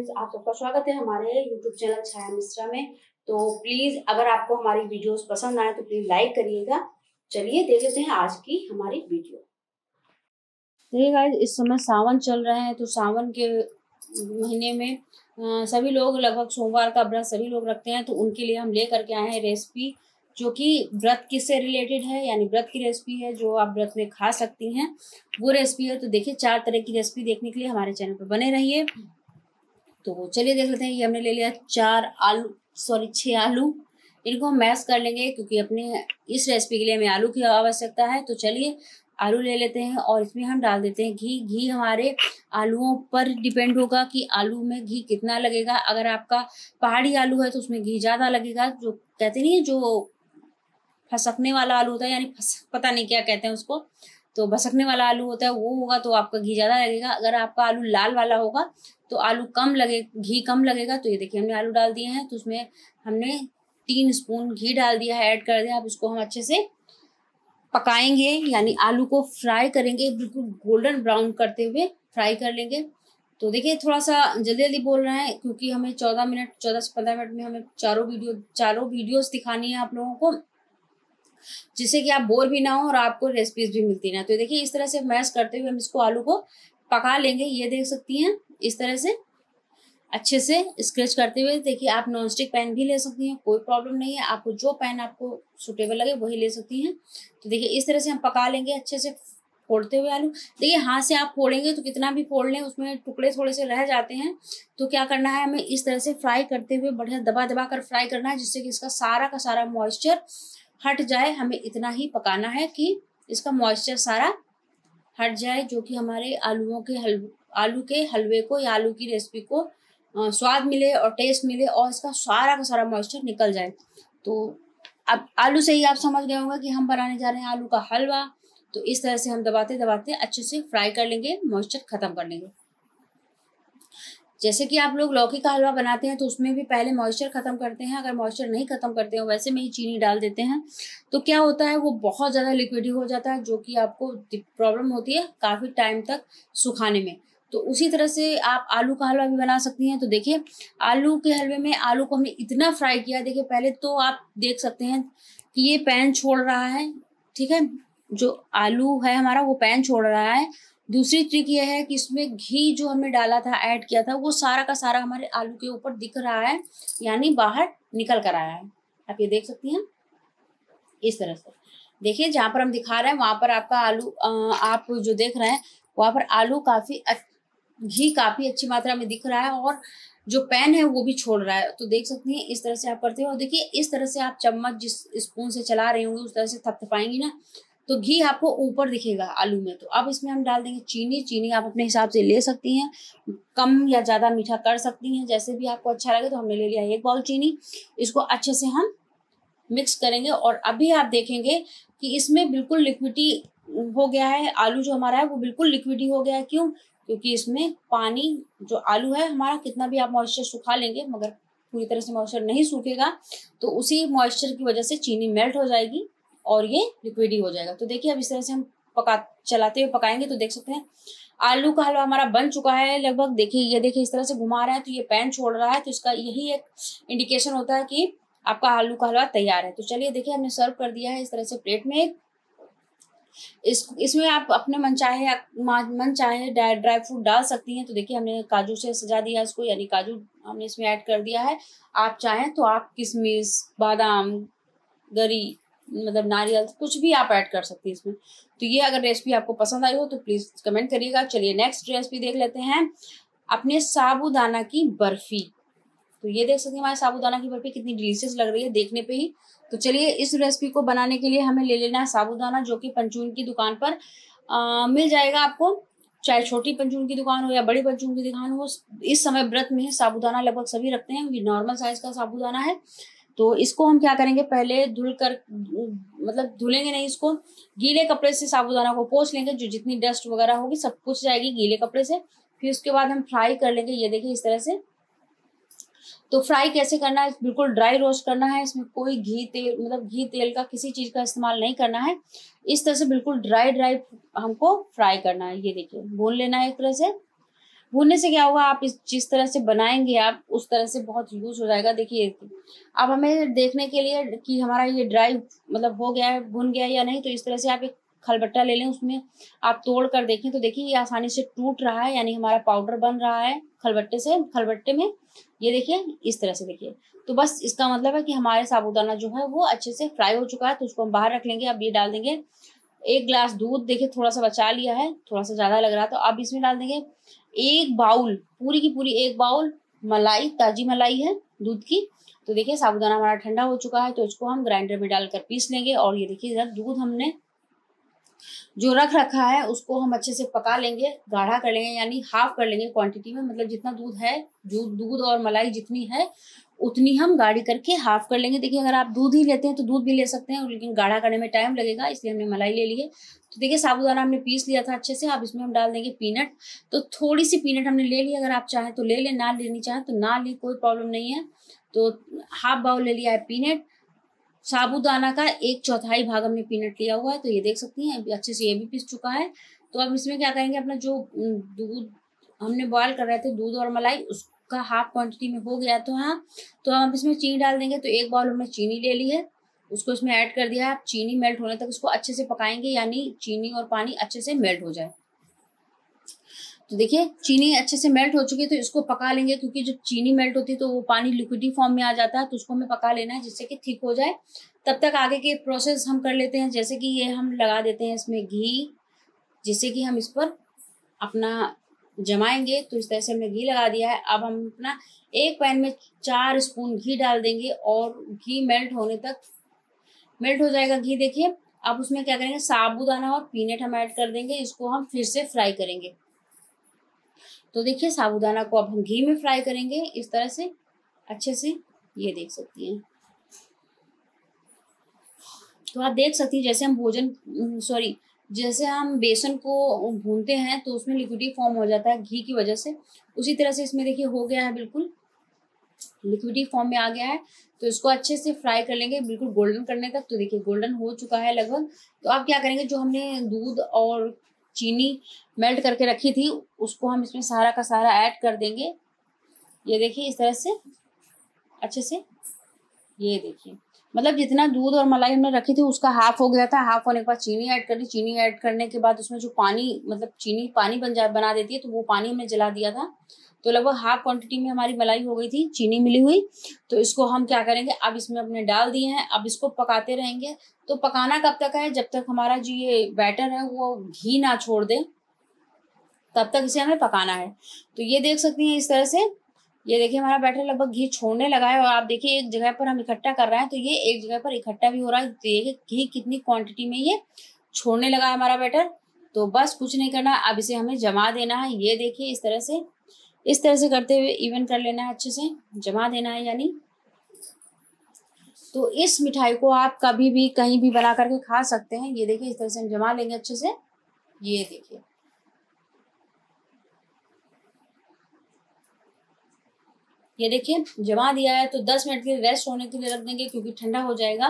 Friends आप सबका स्वागत है हमारे यूट्यूब चैनल छाया मिश्रा में। तो प्लीज़ अगर आपको हमारी वीडियोस पसंद आए तो प्लीज़ लाइक करिएगा। चलिए देख लेते हैं आज की हमारी वीडियो देखिए गाइस इस समय सावन चल रहा है तो सावन के महीने में सभी लोग लगभग सोमवार का व्रत सभी लोग रखते हैं तो उनके लिए हम लेकर के आए हैं रेसिपी जो कि व्रत किससे रिलेटेड है, यानी व्रत की रेसिपी है, जो आप व्रत में खा सकती हैं। वो रेसिपी है तो देखिए चार तरह की रेसिपी देखने के लिए हमारे चैनल पर बने रहिए। तो चलिए देख लेते हैं, ये हमने ले लिया चार आलू सॉरी छः आलू। इनको हम मैश कर लेंगे क्योंकि अपने इस रेसिपी के लिए हमें आलू की आवश्यकता है। तो चलिए आलू ले लेते हैं और इसमें हम डाल देते हैं घी। घी हमारे आलूओं पर डिपेंड होगा कि आलू में घी कितना लगेगा। अगर आपका पहाड़ी आलू है तो उसमें घी ज़्यादा लगेगा, जो कहते नहीं है, जो फसकने वाला आलू होता है, यानी पता नहीं क्या कहते हैं उसको। तो भसकने वाला आलू होता है, वो होगा तो आपका घी ज़्यादा लगेगा। अगर आपका आलू लाल वाला होगा तो आलू कम लगे, घी कम लगेगा। तो ये देखिए, हमने आलू डाल दिए हैं तो उसमें हमने तीन स्पून घी डाल दिया है, ऐड कर दिया। आप इसको हम अच्छे से पकाएँगे, यानी आलू को फ्राई करेंगे, बिल्कुल गोल्डन ब्राउन करते हुए फ्राई कर लेंगे। तो देखिए थोड़ा सा जल्दी जल्दी बोल रहे हैं, क्योंकि हमें चौदह मिनट, चौदह से पंद्रह मिनट में हमें चारों वीडियो, चारों वीडियोस दिखानी है आप लोगों को। जिससे कि आप बोर भी ना हो और आपको रेसिपीज़ भी मिलती ना। तो देखिए, इस तरह से मैश करते हुए हम इसको आलू को पका लेंगे। ये देख सकती हैं, इस तरह से अच्छे से स्क्रेच करते हुए। देखिए, आप नॉन स्टिक पैन भी ले सकती हैं, कोई प्रॉब्लम नहीं है। आपको जो पैन आपको सुटेबल लगे, वही ले सकती हैं। तो देखिए, इस तरह से हम पका लेंगे अच्छे से फोड़ते हुए आलू। देखिए, हाथ से आप फोड़ेंगे तो कितना भी फोड़ लें, उसमें टुकड़े थोड़े से रह जाते हैं। तो क्या करना है हमें इस तरह से फ्राई करते हुए बढ़िया दबा दबा कर फ्राई करना है, जिससे कि इसका सारा का सारा मॉइस्चर हट जाए, हमें इतना ही पकाना है कि इसका मॉइस्चर सारा हट जाए, जो कि हमारे आलूओं के हल, आलू के हलवे को या आलू की रेसिपी को स्वाद मिले और टेस्ट मिले और इसका सारा का सारा मॉइस्चर निकल जाए। तो अब आलू से ही आप समझ गए होंगे कि हम बनाने जा रहे हैं आलू का हलवा। तो इस तरह से हम दबाते दबाते अच्छे से फ्राई कर लेंगे मॉइस्चर खत्म कर लेंगे। जैसे कि आप लोग लौकी का हलवा बनाते हैं तो उसमें भी पहले मॉइस्चर खत्म करते हैं। अगर मॉइस्चर नहीं खत्म करते हैं, वैसे में ही चीनी डाल देते हैं। तो क्या होता है, वो बहुत ज़्यादा लिक्विडी हो जाता है, जो कि आपको प्रॉब्लम होती है काफ़ी टाइम तक सुखाने में। तो उसी तरह से आप आलू का हलवा भी बना सकती हैं। तो देखिए, आलू के हलवे में आलू को हमने इतना फ्राई किया देखिए, पहले तो आप देख सकते हैं कि ये पैन छोड़ रहा है, ठीक है? जो आलू है हमारा, वो पैन छोड़ रहा है। दूसरी ट्रिक यह है कि इसमें घी जो हमने डाला था ऐड किया था, वो सारा का सारा हमारे आलू के ऊपर दिख रहा है, यानी बाहर निकल कर आया है। आप ये देख सकती हैं? इस तरह से। देखिए, जहाँ पर हम दिखा रहे हैं, वहाँ पर आपका आलू आप जो देख रहे हैं, वहाँ पर आलू काफ़ी घी काफ़ी अच्छी मात्रा में दिख रहा है और जो पैन है, वो भी छोड़ रहा है। तो देख सकती हैं, इस तरह से आप करते हो। और देखिए, इस तरह से आप चम्मच जिस स्पून से चला रहे होंगे, उस तरह से थपथपाएँगी ना तो घी आपको ऊपर दिखेगा आलू में। तो अब इसमें हम डाल देंगे चीनी। चीनी आप अपने हिसाब से ले सकती हैं, कम या ज़्यादा मीठा कर सकती हैं। जैसे भी आपको अच्छा लगे तो हमने ले लिया एक बाउल चीनी। इसको अच्छे से हम मिक्स करेंगे और अभी आप देखेंगे कि इसमें बिल्कुल लिक्विडी हो गया है। आलू जो हमारा है वो बिल्कुल लिक्विडी हो गया है। क्यों? क्योंकि इसमें पानी, जो आलू है हमारा, कितना भी आप मॉइस्चर सुखा लेंगे, मगर पूरी तरह से मॉइस्चर नहीं सूखेगा तो उसी मॉइस्चर की वजह से चीनी मेल्ट हो जाएगी। और ये लिक्विड ही हो जाएगा। तो देखिए, अब इस तरह से हम पका, चलाते हुए पकाएँगे तो देख सकते हैं, आलू का हलवा हमारा बन चुका है लगभग। देखिए, ये देखिए, इस तरह से घुमा रहा है तो ये पैन छोड़ रहा है तो इसका यही एक इंडिकेशन होता है कि आपका आलू का हलवा तैयार है। तो चलिए, देखिए, हमने सर्व कर दिया है इस तरह से प्लेट में। इस, इसमें आप अपने मन चाहे मन चाहे ड्राई फ्रूट डाल सकती हैं। तो देखिए, हमने काजू से सजा दिया इसको, यानी काजू हमने इसमें ऐड कर दिया है। आप चाहें तो आप किशमिश, बादाम गरी मतलब नारियल कुछ भी आप ऐड कर सकते हैं इसमें। तो ये अगर रेसिपी आपको पसंद आई हो तो प्लीज़ कमेंट करिएगा। चलिए नेक्स्ट रेसिपी देख लेते हैं। अपने साबुदाना की बर्फ़ी। तो ये देख सकते हैं हमारे साबुदाना की बर्फ़ी कितनी डिलीशियस लग रही है देखने पे ही। तो चलिए इस रेसिपी को बनाने के लिए हमें ले लेना है साबुदाना जो कि पंचून की दुकान पर आ, मिल जाएगा आपको। चाहे छोटी पंचून की दुकान हो या बड़ी पंचून की दुकान हो इस समय व्रत में साबुदाना लगभग सभी रखते हैं ये नॉर्मल साइज़ का साबुदाना है। तो इसको हम क्या करेंगे? पहले धुल कर मतलब धुलेंगे नहीं इसको, गीले कपड़े से साबुदाना को पोछ लेंगे, जो जितनी डस्ट वगैरह होगी सब कुछ जाएगी गीले कपड़े से। फिर उसके बाद हम फ्राई कर लेंगे, ये देखिए इस तरह से। तो फ्राई कैसे करना है? बिल्कुल ड्राई रोस्ट करना है, इसमें कोई घी तेल मतलब घी तेल का किसी चीज़ का इस्तेमाल नहीं करना है। इस तरह से बिल्कुल ड्राई ड्राई हमको फ्राई करना है, ये देखिए। भून लेना है एक तरह से। भूनने से क्या होगा, आप इस, जिस तरह से बनाएँगे आप, उस तरह से बहुत यूज़ हो जाएगा। देखिए, अब हमें देखने के लिए कि हमारा ये ड्राई मतलब हो गया है, भुन गया है या नहीं तो इस तरह से आप एक खलबट्टा ले लें, उसमें आप तोड़ कर देखें तो देखिए ये आसानी से टूट रहा है, यानी हमारा पाउडर बन रहा है खलबट्टे से, खलबट्टे में। ये देखिए, इस तरह से देखिए। तो बस इसका मतलब है कि हमारे साबुदाना जो है, वो अच्छे से फ्राई हो चुका है तो उसको हम बाहर रख लेंगे। अब ये डाल देंगे, एक ग्लास दूध, देखिए थोड़ा सा बचा लिया है, थोड़ा सा ज़्यादा लग रहा है तो अब इसमें डाल देंगे एक बाउल, पूरी की पूरी एक बाउल, मलाई, ताजी मलाई है, दूध की। तो देखिए, साबुदाना हमारा ठंडा हो चुका है तो इसको हम ग्राइंडर में डालकर पीस लेंगे और ये देखिए, जरा दूध हमने जो रख रखा है, उसको हम अच्छे से पका लेंगे, गाढ़ा कर लेंगे, यानी हाफ़ कर लेंगे क्वांटिटी में मतलब जितना दूध है दूध और मलाई जितनी है उतनी हम गाढ़ी करके हाफ़ कर लेंगे। देखिए, अगर आप दूध ही लेते हैं तो दूध भी ले सकते हैं, लेकिन गाढ़ा करने में टाइम लगेगा, इसलिए हमने मलाई ले ली है। तो देखिए, साबुदाना हमने पीस लिया था अच्छे से, अब इसमें हम डाल देंगे पीनट तो थोड़ी सी पीनट हमने ले ली, अगर आप चाहें तो ले लें, ना लेनी चाहें तो ना ले, कोई प्रॉब्लम नहीं है। तो हाफ़ बाउल ले लिया है पीनट साबुदाना का एक चौथाई भाग हमने पीनट लिया हुआ है तो ये देख सकती हैं अच्छे से ये भी पीस चुका है। तो अब इसमें क्या करेंगे, अपना जो दूध हमने बॉयल कर रहे थे, दूध और मलाई उसका हाफ़ क्वांटिटी में हो गया तो हाँ तो हम इसमें चीनी डाल देंगे तो एक बाउल हमने चीनी ले ली है। उसको इसमें ऐड कर दिया आप चीनी मेल्ट होने तक उसको अच्छे से पकाएँगे, यानी चीनी और पानी अच्छे से मेल्ट हो जाए। तो देखिए, चीनी अच्छे से मेल्ट हो चुकी है तो इसको पका लेंगे, क्योंकि जब चीनी मेल्ट होती है तो वो पानी लिक्विडी फॉर्म में आ जाता है तो उसको हमें पका लेना है, जिससे कि ठीक हो जाए। तब तक आगे के प्रोसेस हम कर लेते हैं, जैसे कि ये हम लगा देते हैं इसमें घी, जिससे कि हम इस पर अपना जमाएँगे तो इस तरह से हमने घी लगा दिया है। अब हम अपना एक पैन में चार स्पून घी डाल देंगे और घी मेल्ट होने तक मेल्ट हो जाएगा घी। देखिए, अब उसमें क्या करेंगे? साबुदाना और पीनट हम ऐड कर देंगे, इसको हम फिर से फ्राई करेंगे। तो देखिए, साबुदाना को अब हम घी में फ्राई करेंगे। इस तरह से अच्छे से ये देख सकती हैं। तो आप देख सकती हैं, जैसे हम भोजन, सॉरी जैसे हम बेसन को भूनते हैं तो उसमें लिक्विडी फॉर्म हो जाता है घी की वजह से। उसी तरह से इसमें देखिए हो गया है बिल्कुल। लिक्विडी फॉर्म में आ गया है तो इसको अच्छे से फ्राई कर लेंगे, बिल्कुल गोल्डन करने तक। तो देखिए गोल्डन हो चुका है लगभग। तो आप क्या करेंगे, जो हमने दूध और चीनी मेल्ट करके रखी थी, उसको हम इसमें सारा का सारा ऐड कर देंगे। ये देखिए इस तरह से, अच्छे से। ये देखिए। मतलब जितना दूध और मलाई हमने रखी थी, उसका हाफ़ हो गया था। हाफ़ होने के बाद चीनी ऐड कर चीनी ऐड करने के बाद उसमें जो पानी मतलब चीनी, पानी बन जा, बना देती है तो वो पानी हमने जला दिया था। तो लगभग हाफ़ क्वांटिटी में हमारी मलाई हो गई थी, चीनी मिली हुई। तो इसको हम क्या करेंगे? अब इसमें अपने डाल दिए हैं। अब इसको पकाते रहेंगे। तो पकाना कब तक है? जब तक हमारा जो ये बैटर है, वो घी ना छोड़ दे, तब तक इसे हमें पकाना है। तो ये देख सकती हैं इस तरह से ये देखिए हमारा बैटर लगभग घी छोड़ने लगा है और आप देखिए एक जगह पर हम इकट्ठा कर रहे हैं तो ये एक जगह पर इकट्ठा भी हो रहा है। देखिए घी कितनी क्वांटिटी में ये छोड़ने लगा है हमारा बैटर। तो बस कुछ नहीं करना, अब इसे हमें जमा देना है। ये देखिए इस तरह से, इस तरह से करते हुए इवन कर लेना है अच्छे से, जमा देना है यानी। तो इस मिठाई को आप कभी भी कहीं भी बना करके खा सकते हैं। ये देखिए इस तरह से हम जमा लेंगे अच्छे से। ये देखिए। ये देखिए, जमा दिया है तो 10 मिनट के लिए रेस्ट होने के लिए रख देंगे क्योंकि ठंडा हो जाएगा।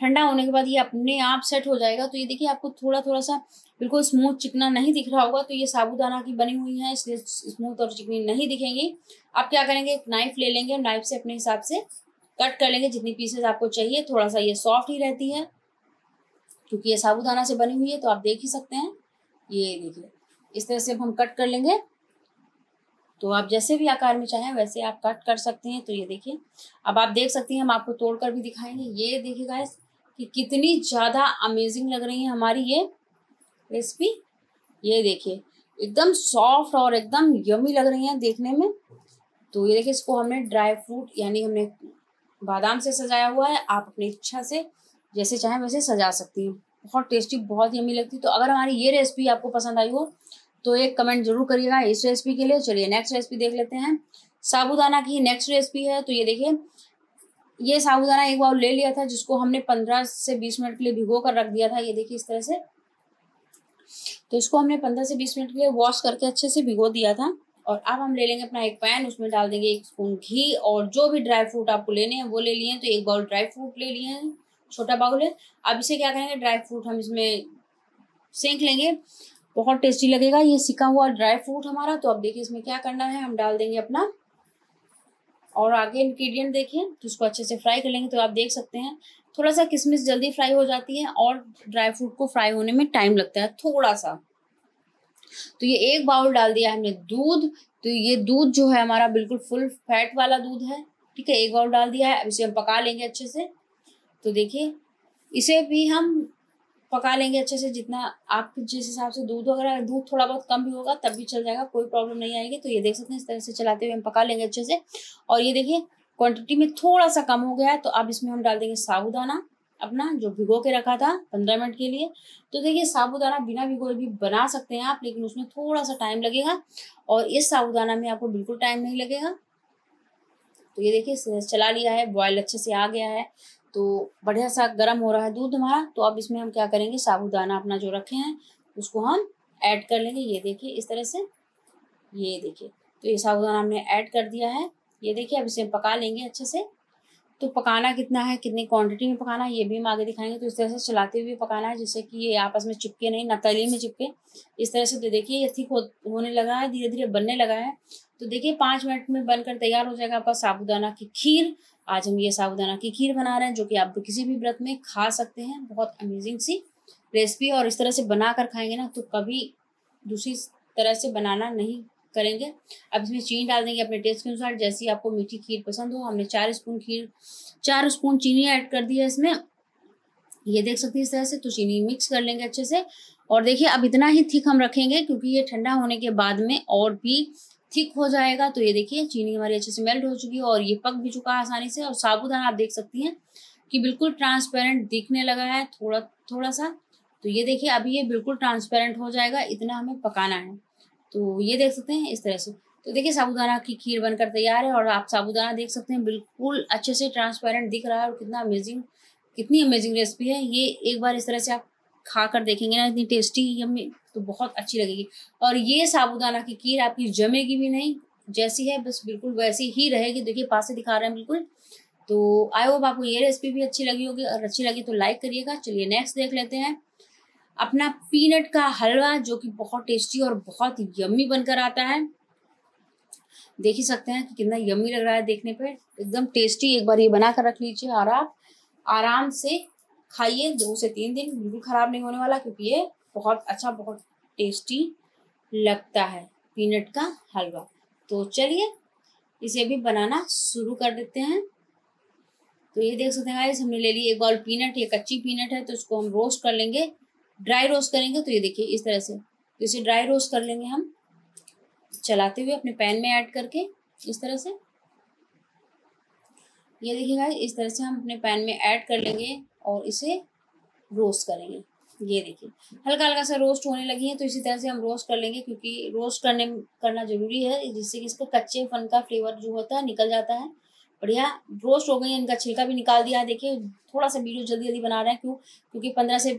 ठंडा होने के बाद ये अपने आप सेट हो जाएगा। तो ये देखिए, आपको थोड़ा थोड़ा सा बिल्कुल स्मूथ चिकना नहीं दिख रहा होगा। तो ये साबुदाना की बनी हुई है, इसलिए स्मूथ और चिकनी नहीं दिखेंगी। आप क्या करेंगे, एक नाइफ ले लेंगे और नाइफ से अपने हिसाब से कट कर लेंगे। जितनी पीसेस आपको चाहिए थोड़ा सा ये सॉफ्ट ही रहती है। क्योंकि ये साबुदाना से बनी हुई है तो आप देख ही सकते हैं। ये देखिए, इस तरह से हम कट कर लेंगे। तो आप जैसे भी आकार में चाहें, वैसे आप कट कर सकते हैं। तो ये देखिए, अब आप देख सकती हैं, हम आपको तोड़कर भी दिखाएँगे। ये देखिए गाइस कि कितनी ज़्यादा अमेजिंग लग रही है हमारी ये रेसिपी ये देखिए, एकदम सॉफ्ट और एकदम यमी लग रही है देखने में। तो ये देखिए, इसको हमने ड्राई फ्रूट यानी हमने बादाम से सजाया हुआ है। आप अपनी इच्छा से जैसे चाहें, वैसे सजा सकती हैं। बहुत टेस्टी बहुत यमी लगती है। तो अगर हमारी ये रेसिपी आपको पसंद आई हो तो एक कमेंट ज़रूर करिएगा इस रेसिपी के लिए। चलिए नेक्स्ट रेसिपी देख लेते हैं। साबुदाना की नेक्स्ट रेसिपी है तो ये देखिए। ये साबुदाना एक बार ले लिया था, जिसको हमने पंद्रह से बीस मिनट के लिए भिगो कर रख दिया था। ये देखिए इस तरह से। तो इसको हमने पंद्रह से बीस मिनट के लिए वॉश करके अच्छे से भिगो दिया था। और अब हम ले लेंगे अपना एक पैन उसमें डाल देंगे एक स्पून घी, और जो भी ड्राई फ्रूट आपको लेने हैं, वो ले लिए तो एक बाउल ड्राई फ्रूट ले लिए हैं, छोटा बाउल है। अब इसे क्या करेंगे? ड्राई फ्रूट हम इसमें सेंक लेंगे। बहुत टेस्टी लगेगा। ये सिका हुआ ड्राई फ्रूट हमारा तो अब देखिए इसमें क्या करना है, हम डाल देंगे अपना। और आगे इंग्रेडिएंट देखिए तो उसको अच्छे से फ्राई कर लेंगे तो आप देख सकते हैं थोड़ा सा किशमिश जल्दी फ्राई हो जाती है और ड्राई फ्रूट को फ्राई होने में टाइम लगता है थोड़ा सा तो ये एक बाउल डाल दिया हमने दूध तो ये दूध जो है हमारा बिल्कुल फुल फैट वाला दूध है, ठीक है, एक बाउल डाल दिया है, अब इसे हम पका लेंगे अच्छे से। तो देखिए, इसे भी हम पका लेंगे अच्छे से, जितना आप जिस हिसाब से दूध वगैरह, दूध थोड़ा बहुत कम भी होगा, तब भी चल जाएगा, कोई प्रॉब्लम नहीं आएगी। तो ये देख सकते हैं, इस तरह से चलाते हुए हम पका लेंगे अच्छे से। और ये देखिए क्वांटिटी में थोड़ा सा कम हो गया है तो अब इसमें हम डाल देंगे साबुदाना, अपना जो भिगो के रखा था पंद्रह मिनट के लिए। तो देखिए, साबुदाना बिना भिगोए भी बना सकते हैं आप, लेकिन उसमें थोड़ा सा टाइम लगेगा और इस साबुदाना में आपको बिल्कुल टाइम नहीं लगेगा। तो ये देखिए चला लिया है बॉयल अच्छे से आ गया है। तो बढ़िया सा गर्म हो रहा है दूध हमारा। तो अब इसमें हम क्या करेंगे? साबुदाना अपना जो रखे हैं उसको हम ऐड कर लेंगे। ये देखिए इस तरह से। ये देखिए तो ये साबुदाना हमने ऐड कर दिया है। ये देखिए अब इसे पका लेंगे अच्छे से। तो पकाना कितना है? कितनी क्वांटिटी में पकाना है ये भी हम आगे दिखाएँगे। तो इस तरह से चलाते हुए पकाना है जिससे कि ये आपस में चिपके नहीं न तली में चिपके। इस तरह से तो देखिए ये ठीक हो, होने लगा है धीरे धीरे बनने लगा है। तो देखिए पाँच मिनट में बनकर तैयार हो जाएगा आपका साबुदाना की खीर। आज हम ये साबुदाना की खीर बना रहे हैं, जो कि आप किसी भी व्रत में खा सकते हैं। बहुत अमेजिंग सी रेसिपी और इस तरह से बना कर खाएँगे ना तो कभी दूसरी तरह से बनाना नहीं करेंगे। अब इसमें चीनी डाल देंगे अपने टेस्ट के अनुसार, जैसी आपको मीठी खीर पसंद हो। हमने चार स्पून खीर, चार स्पून चीनी ऐड कर दिया इसमें। ये देख सकते हैं इस तरह से तो चीनी मिक्स कर लेंगे अच्छे से। और देखिए, अब इतना ही थिक हम रखेंगे, क्योंकि ये ठंडा होने के बाद में और भी थिक हो जाएगा। तो ये देखिए, चीनी हमारी अच्छे से मेल्ट हो चुकी है और ये पक भी चुका है आसानी से और साबुदाना आप देख सकती हैं कि बिल्कुल ट्रांसपेरेंट दिखने लगा है थोड़ा थोड़ा सा। तो ये देखिए, अभी ये बिल्कुल ट्रांसपेरेंट हो जाएगा, इतना हमें पकाना है। तो ये देख सकते हैं इस तरह से। तो देखिए, साबुदाना की खीर बनकर तैयार है और आप साबुदाना देख सकते हैं, बिल्कुल अच्छे से ट्रांसपेरेंट दिख रहा है और कितना अमेजिंग कितनी अमेजिंग रेसिपी है। ये एक बार इस तरह से आप खा कर देखेंगे ना, इतनी टेस्टी यम्मी तो बहुत अच्छी लगेगी। और ये साबुदाना की खीर आपकी जमेगी भी नहीं, जैसी है, बस बिल्कुल वैसी ही रहेगी। देखिए पास से दिखा रहे हैं बिल्कुल। तो आई होप आपको ये रेसिपी भी अच्छी लगी होगी। और अच्छी लगी तो लाइक करिएगा। चलिए नेक्स्ट देख लेते हैं। अपना पीनट का हलवा, जो कि बहुत टेस्टी और बहुत यम्मी बनकर आता है। देख ही सकते हैं कि कितना यम्मी लग रहा है देखने पे। एकदम टेस्टी एक बार ये बना कर रख लीजिए। और आप आराम से खाइए, दो से तीन दिन बिल्कुल खराब नहीं होने वाला क्योंकि ये बहुत अच्छा बहुत टेस्टी लगता है पीनट का हलवा। तो चलिए, इसे भी बनाना शुरू कर देते हैं। तो ये देख सकते हैं हमने ले ली एक बॉल पीनट ये कच्ची पीनट है तो उसको हम रोस्ट कर लेंगे। ड्राई रोस्ट करेंगे तो ये देखिए इस तरह से। तो इसे ड्राई रोस्ट कर लेंगे हम। चलाते हुए अपने पैन में ऐड करके इस तरह से। ये देखिएगा इस तरह से हम अपने पैन में ऐड कर लेंगे। और इसे रोस्ट करेंगे। ये देखिए हल्का हल्का सा रोस्ट होने लगी है तो इसी तरह से हम रोस्ट कर लेंगे, क्योंकि रोस्ट करने, करना ज़रूरी है, जिससे कि इसका कच्चे फन का फ्लेवर जो होता है, निकल जाता है। बढ़िया रोस्ट हो गई इनका छिलका भी निकाल दिया है, देखिए, थोड़ा सा वीडियो जल्दी जल्दी बना रहे हैं, क्यों? क्योंकि पंद्रह से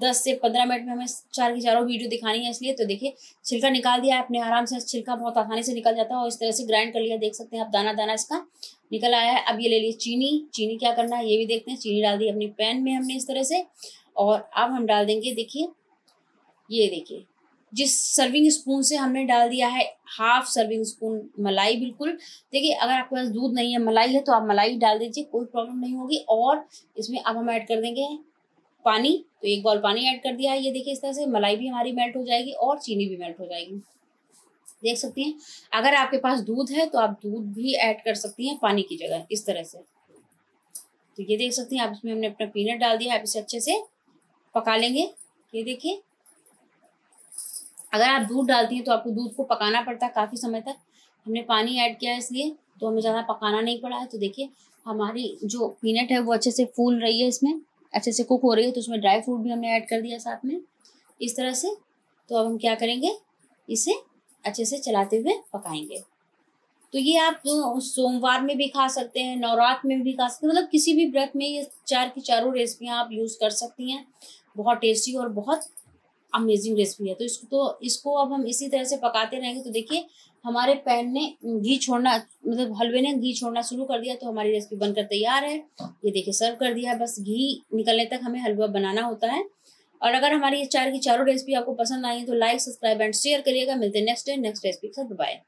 दस से पंद्रह मिनट में हमें चार की चारों वीडियो दिखानी है इसलिए। तो देखिए, छिलका निकाल दिया है अपने आराम से छिलका बहुत आसानी से निकल जाता है और इस तरह से ग्राइंड कर लिया, देख सकते हैं आप दाना दाना इसका निकल आया है। अब ये ले लिए चीनी। चीनी क्या करना है, ये भी देखते हैं। चीनी डाल दी अपनी पैन में हमने इस तरह से और अब हम डाल देंगे, देखिए, ये देखिए, जिस सर्विंग स्पून से हमने डाल दिया है हाफ़ सर्विंग स्पून मलाई बिल्कुल। देखिए, अगर आपके पास दूध नहीं है, मलाई है तो आप मलाई डाल दीजिए, कोई प्रॉब्लम नहीं होगी और इसमें अब हम ऐड कर देंगे पानी तो एक बॉल पानी ऐड कर दिया। है ये देखिए इस तरह से मलाई भी हमारी मेल्ट हो जाएगी और चीनी भी मेल्ट हो जाएगी। देख सकती हैं? अगर आपके पास दूध है तो आप दूध भी ऐड कर सकती हैं पानी की जगह, इस तरह से। तो ये देख सकती हैं, आप इसमें हमने अपना पीनट डाल दिया, आप इसे अच्छे से पका लेंगे। ये देखिए। अगर आप दूध डालती हैं तो आपको दूध को पकाना पड़ता है काफ़ी समय तक। हमने पानी ऐड किया है इसलिए तो हमें ज़्यादा पकाना नहीं पड़ा है। तो देखिए, हमारी जो पीनट है, वो अच्छे से फूल रही है इसमें। अच्छे से कुक हो रही है तो उसमें ड्राई फ्रूट भी हमने ऐड कर दिया साथ में। इस तरह से। तो अब हम क्या करेंगे? इसे अच्छे से चलाते हुए पकाएँगे। तो ये आप सोमवार में भी खा सकते हैं नवरात्र में भी खा सकते हैं। मतलब किसी भी व्रत में ये चार की चारों रेसिपियाँ आप यूज़ कर सकती हैं। बहुत टेस्टी और बहुत अमेजिंग रेसिपी है। तो इसको तो इसको अब हम इसी तरह से पकाते रहेंगे। तो देखिए हमारे पैन ने घी छोड़ना मतलब हलवे ने घी छोड़ना शुरू कर दिया तो हमारी रेसिपी बनकर तैयार है। ये देखिए सर्व कर दिया बस घी निकलने तक हमें हलवा बनाना होता है। और अगर हमारी ये चार की चारों रेसिपी आपको पसंद आई है तो लाइक सब्सक्राइब एंड शेयर करिएगा। मिलते हैं नेक्स्ट डे नेक्स्ट रेसिपी के साथ। बाय